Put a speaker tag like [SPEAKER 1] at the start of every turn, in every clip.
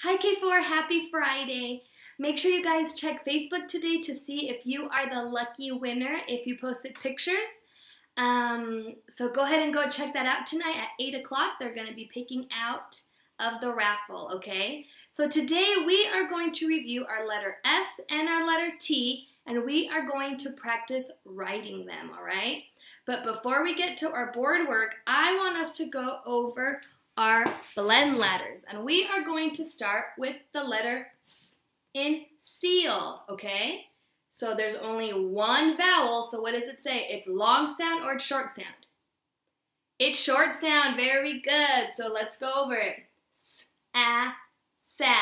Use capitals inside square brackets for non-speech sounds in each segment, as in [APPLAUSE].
[SPEAKER 1] Hi K4, happy Friday. Make sure you guys check Facebook today to see if you are the lucky winner if you posted pictures. Um, so go ahead and go check that out tonight at 8 o'clock. They're going to be picking out of the raffle, okay? So today we are going to review our letter S and our letter T, and we are going to practice writing them, all right? But before we get to our board work, I want us to go over our blend letters. And we are going to start with the letter S in seal, okay? So there's only one vowel, so what does it say? It's long sound or it's short sound? It's short sound, very good. So let's go over it. S, a, sa,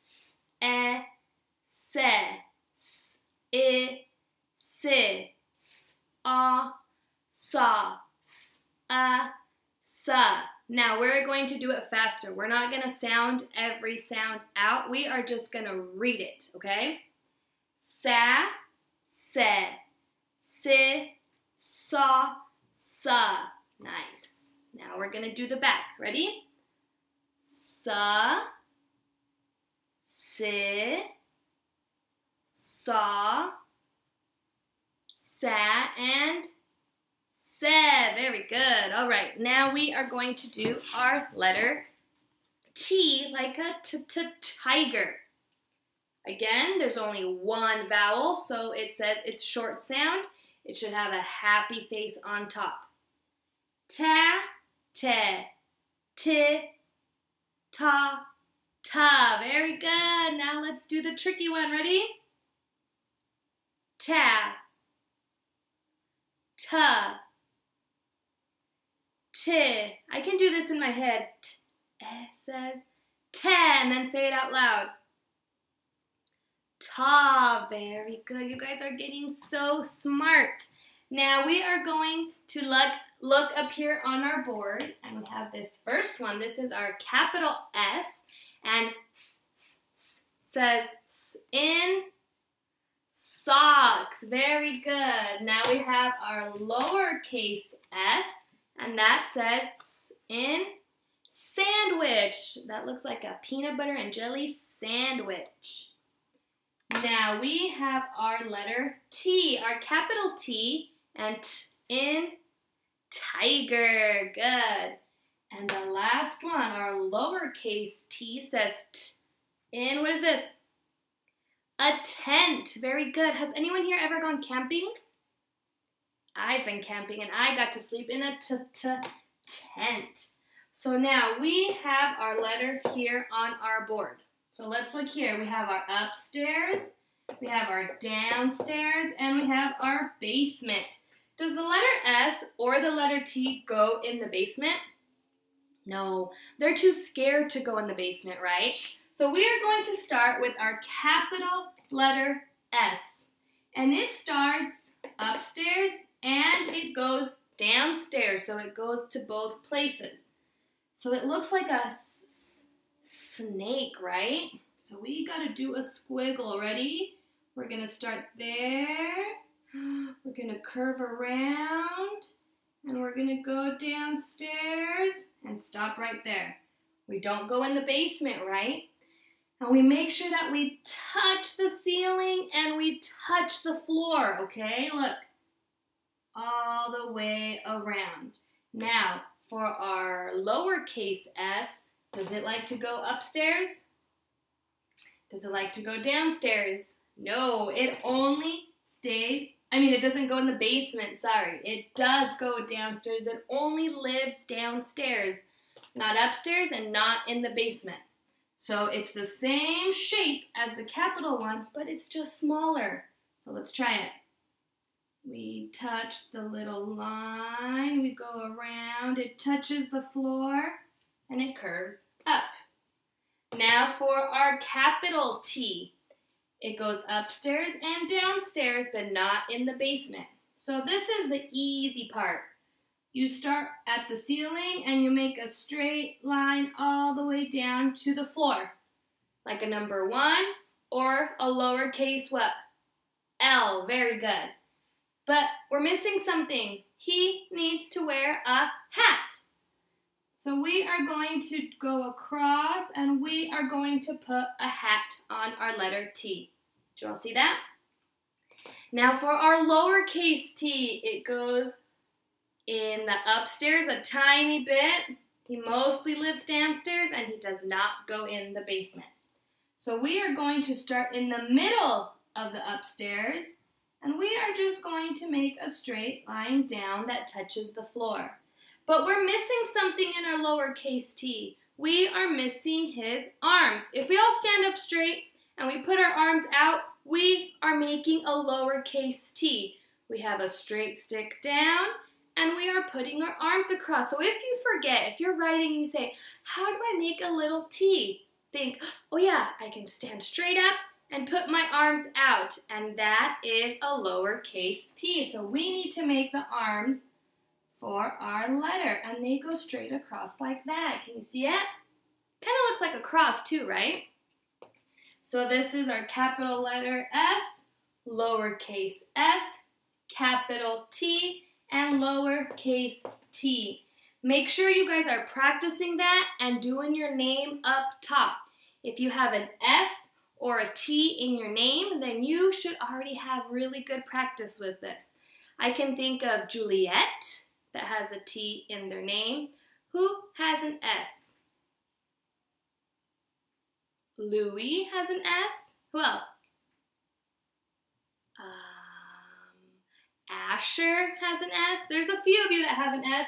[SPEAKER 1] s, e, se, s, i, si, s, a, sa, s, a, sa. Now we're going to do it faster. We're not going to sound every sound out. We are just going to read it, okay? Sa, se, si, saw, sa. Nice. Now we're going to do the back. Ready? Sa, si, saw, sa, and Se, very good. All right, now we are going to do our letter T like a t t tiger. Again, there's only one vowel, so it says it's short sound. It should have a happy face on top. Ta, te, ti, ta, ta. Very good. Now let's do the tricky one. Ready? Ta, ta, T. I can do this in my head. T eh, says ten, then say it out loud. Ta. Very good. You guys are getting so smart. Now we are going to look, look up here on our board, and we have this first one. This is our capital S, and s, says in socks. Very good. Now we have our lowercase s, and that says in sandwich. That looks like a peanut butter and jelly sandwich. Now we have our letter T, our capital T, and t in tiger. Good. And the last one, our lowercase t, says t in, what is this? A tent. Very good. Has anyone here ever gone camping? I've been camping and I got to sleep in a t t tent. So now we have our letters here on our board. So let's look here. We have our upstairs, we have our downstairs, and we have our basement. Does the letter S or the letter T go in the basement? No, they're too scared to go in the basement, right? So we are going to start with our capital letter S. And it starts upstairs and it goes downstairs, so it goes to both places. So it looks like a snake, right? So we got to do a squiggle. Ready? We're to start there. [GASPS] We're to curve around. And we're to go downstairs and stop right there. We don't go in the basement, right? And we make sure that we touch the ceiling and we touch the floor, okay? Look, all the way around. Now, for our lowercase s, does it like to go upstairs? Does it like to go downstairs? No, it only stays, I mean, it doesn't go in the basement, sorry. It does go downstairs. It only lives downstairs, not upstairs and not in the basement. So it's the same shape as the capital one, but it's just smaller. So let's try it. We touch the little line, we go around, it touches the floor, and it curves up. Now for our capital T. It goes upstairs and downstairs, but not in the basement. So this is the easy part. You start at the ceiling and you make a straight line all the way down to the floor. Like a number one or a lowercase what? L, very good. But we're missing something. He needs to wear a hat. So we are going to go across and we are going to put a hat on our letter T. Do you all see that? Now for our lowercase t, it goes in the upstairs a tiny bit. He mostly lives downstairs and he does not go in the basement. So we are going to start in the middle of the upstairs and we are just going to make a straight line down that touches the floor. But we're missing something in our lowercase t. We are missing his arms. If we all stand up straight and we put our arms out, we are making a lowercase t. We have a straight stick down and we are putting our arms across. So if you forget, if you're writing, you say, how do I make a little t? Think, oh yeah, I can stand straight up and put my arms out. And that is a lowercase t. So we need to make the arms for our letter. And they go straight across like that. Can you see it? Kind of looks like a cross too, right? So this is our capital letter S, lowercase s, capital T, and lowercase t. Make sure you guys are practicing that and doing your name up top. If you have an S or a T in your name, then you should already have really good practice with this. I can think of Juliet, that has a T in their name. Who has an S? Louis has an S. Who else? Um, Asher has an S. There's a few of you that have an S,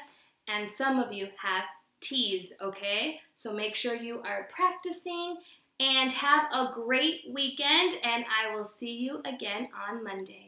[SPEAKER 1] and some of you have T's, okay? So make sure you are practicing and have a great weekend, and I will see you again on Monday.